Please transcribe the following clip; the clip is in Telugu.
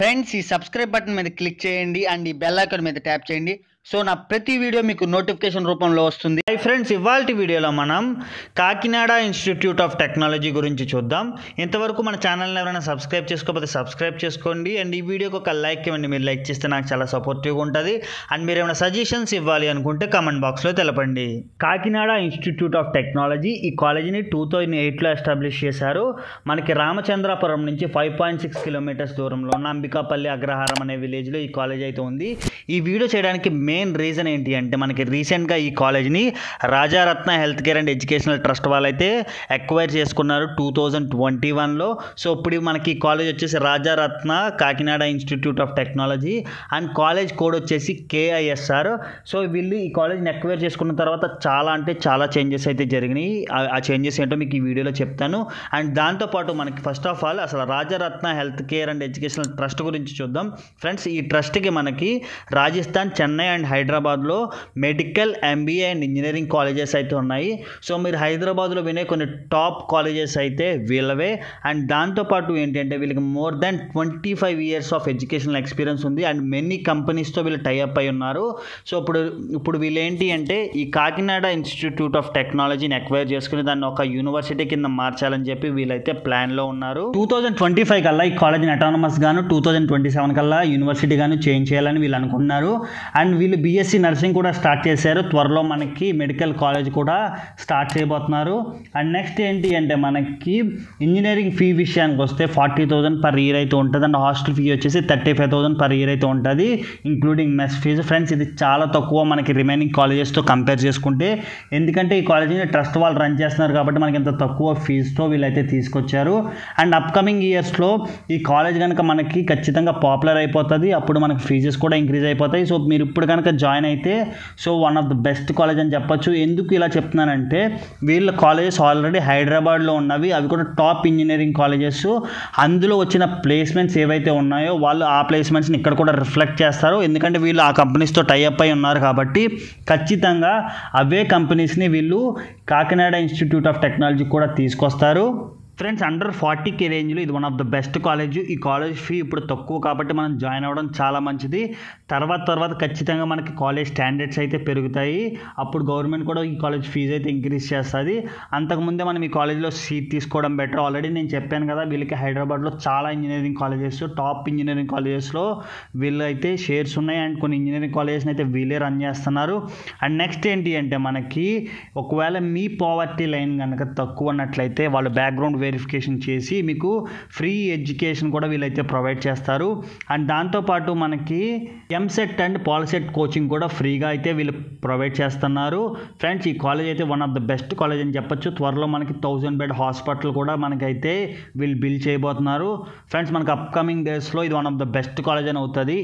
ఫ్రెండ్స్ ఈ సబ్స్క్రైబ్ బటన్ మీద క్లిక్ చేయండి అండ్ ఈ బెల్ ఐకాన్ మీద ట్యాప్ చేయండి. సో నా ప్రతి వీడియో మీకు నోటిఫికేషన్ రూపంలో వస్తుంది. హై ఫ్రెండ్స్ ఇవాళ వీడియోలో మనం కాకినాడ ఇన్స్టిట్యూట్ ఆఫ్ టెక్నాలజీ గురించి చూద్దాం. ఇంతవరకు మన ఛానల్ని ఎవరైనా సబ్స్క్రైబ్ చేసుకోకపోతే సబ్స్క్రైబ్ చేసుకోండి. అండ్ ఈ వీడియోకి ఒక లైక్ ఇవ్వండి. మీరు లైక్ చేస్తే నాకు చాలా సపోర్టివ్గా ఉంటుంది. అండ్ మీరు ఏమైనా సజెషన్స్ ఇవ్వాలి అనుకుంటే కామెంట్ బాక్స్లో తెలపండి. కాకినాడ ఇన్స్టిట్యూట్ ఆఫ్ టెక్నాలజీ ఈ కాలేజీని టూ థౌజండ్ ఎయిట్లో ఎస్టాబ్లిష్ చేశారు. మనకి రామచంద్రాపురం నుంచి ఫైవ్ పాయింట్ సిక్స్ కిలోమీటర్స్ దూరంలో ఉన్న అంబికాపల్లి అగ్రహారం అనే విలేజ్లో ఈ కాలేజ్ అయితే ఉంది. ఈ వీడియో చేయడానికి మెయిన్ రీజన్ ఏంటి అంటే మనకి రీసెంట్గా ఈ కాలేజ్ని Rajaratna health care and educational trust వాళ్ళైతే ఎక్వైర్ చేసుకున్నారు టూ థౌజండ్ ట్వంటీ వన్లో సో ఇప్పుడు మనకి ఈ కాలేజ్ వచ్చేసి Rajaratna Kakinada institute of technology and college code వచ్చేసి కేఐఎస్ఆర్. సో వీళ్ళు ఈ కాలేజ్ని ఎక్వైర్ చేసుకున్న తర్వాత చాలా అంటే చాలా చేంజెస్ అయితే జరిగినాయి. ఆ- ఆ చేంజెస్ ఏంటో మీకు ఈ వీడియోలో చెప్తాను. అండ్ దాంతోపాటు మనకి ఫస్ట్ ఆఫ్ ఆల్ అసలు Rajaratna health care and educational trust గురించి చూద్దాం. ఫ్రెండ్స్ ఈ ట్రస్ట్కి మనకి రాజస్థాన్ చెన్నై అండ్ హైదరాబాద్లో medical MBA and engineering colleges అయితే ఉన్నాయి. సో మీరు హైదరాబాద్లో వినే కొన్ని టాప్ కాలేజెస్ అయితే వీళ్ళవే. అండ్ దాంతోపాటు ఏంటంటే వీళ్ళకి more than twenty five years of educational experience ఉంది. అండ్ మెనీ కంపెనీస్తో వీళ్ళు టైఅప్ అయి ఉన్నారు. సో ఇప్పుడు ఇప్పుడు వీళ్ళు ఏంటి అంటే ఈ కాకినాడ ఇన్స్టిట్యూట్ ఆఫ్ టెక్నాలజీని ఎక్వైర్ చేసుకుని దాన్ని ఒక యూనివర్సిటీ కింద మార్చాలని చెప్పి వీళ్ళైతే ప్లాన్లో ఉన్నారు. టూ థౌజండ్ ట్వంటీ ఫైవ్ కల్లా ఈ కాలేజీని అటానమస్ గాను టూ థౌజండ్ ట్వంటీ సెవెన్ కల్లా యూనివర్సిటీ గాను చేంజ్ చేయాలని వీళ్ళు అనుకుంటున్నారు. అండ్ వీళ్ళు బీఎస్సీ నర్సింగ్ కూడా స్టార్ట్ చేశారు. త్వరలో మనకి మెడికల్ కాలేజ్ కూడా స్టార్ట్ చేయబోతున్నారు. అండ్ నెక్స్ట్ ఏంటి అంటే మనకి ఇంజనీరింగ్ ఫీ విషయానికి వస్తే ఫార్టీ థౌసండ్ పర్ ఇయర్ అయితే ఉంటుంది. అండ్ హాస్టల్ ఫీ వచ్చేసి thirty five thousand per year అయితే ఉంటుంది ఇంక్లూడింగ్ మెస్ ఫీజు. ఫ్రెండ్స్ ఇది చాలా తక్కువ మనకి రిమైనింగ్ కాలేజెస్తో కంపేర్ చేసుకుంటే. ఎందుకంటే ఈ కాలేజీని ట్రస్ట్ వాళ్ళు రన్ చేస్తున్నారు కాబట్టి మనకి ఇంత తక్కువ ఫీజుతో వీళ్ళైతే తీసుకొచ్చారు. అండ్ అప్కమింగ్ ఇయర్స్లో ఈ కాలేజ్ కనుక మనకి ఖచ్చితంగా పాపులర్ అయిపోతుంది. అప్పుడు మనకి ఫీజెస్ కూడా ఇంక్రీజ్ అయిపోతాయి. సో మీరు ఇప్పుడు కనుక జాయిన్ అయితే so one of the best college అని చెప్పొచ్చు. ఎందుకు ఇలా చెప్తున్నానంటే వీళ్ళ కాలేజెస్ ఆల్రెడీ హైదరాబాద్లో ఉన్నవి. అవి కూడా టాప్ ఇంజనీరింగ్ కాలేజెస్ అందులో వచ్చిన ప్లేస్మెంట్స్ ఏవైతే ఉన్నాయో వాళ్ళు ఆ ప్లేస్మెంట్స్ని ఇక్కడ కూడా రిఫ్లెక్ట్ చేస్తారు. ఎందుకంటే వీళ్ళు ఆ కంపెనీస్తో టైఅప్ అయి ఉన్నారు కాబట్టి ఖచ్చితంగా అవే కంపెనీస్ని వీళ్ళు కాకినాడ ఇన్స్టిట్యూట్ ఆఫ్ టెక్నాలజీ కూడా తీసుకొస్తారు. ఫ్రెండ్స్ అండర్ ఫార్టీ కే రేంజ్లో ఇది one of the best college ఈ కాలేజ్ ఫీ ఇప్పుడు తక్కువ కాబట్టి మనం జాయిన్ అవ్వడం చాలా మంచిది. తర్వాత తర్వాత ఖచ్చితంగా మనకి కాలేజ్ స్టాండర్డ్స్ అయితే పెరుగుతాయి. అప్పుడు గవర్నమెంట్ కూడా ఈ కాలేజ్ ఫీజు అయితే ఇంక్రీజ్ చేస్తుంది. అంతకుముందే మనం ఈ కాలేజ్లో సీట్ తీసుకోవడం బెటర్ ఆల్రెడీ నేను చెప్పాను కదా వీళ్ళకి హైదరాబాద్లో చాలా ఇంజనీరింగ్ కాలేజెస్ టాప్ ఇంజనీరింగ్ కాలేజెస్లో వీళ్ళు అయితే షేర్స్ ఉన్నాయి అండ్ కొన్ని ఇంజనీరింగ్ కాలేజెస్ని అయితే వీళ్ళే రన్ చేస్తున్నారు. అండ్ నెక్స్ట్ ఏంటి అంటే మనకి ఒకవేళ మీ పావర్టీ లైన్ కనుక తక్కువ ఉన్నట్లయితే వాళ్ళు బ్యాక్గ్రౌండ్ వెరిఫికేషన్ చేసి మీకు ఫ్రీ ఎడ్యుకేషన్ కూడా వీళ్ళైతే ప్రొవైడ్ చేస్తారు. అండ్ దాంతోపాటు మనకి ఎంసెట్ అండ్ పాలిసెట్ కోచింగ్ కూడా ఫ్రీగా అయితే వీళ్ళు ప్రొవైడ్ చేస్తున్నారు. ఫ్రెండ్స్ ఈ కాలేజ్ అయితే one of the best college అని చెప్పొచ్చు. త్వరలో మనకి థౌజండ్ బెడ్ హాస్పిటల్ కూడా మనకైతే వీళ్ళు బిల్ చేయబోతున్నారు. ఫ్రెండ్స్ మనకి అప్కమింగ్ డేస్లో ఇది one of the best college అని అవుతుంది.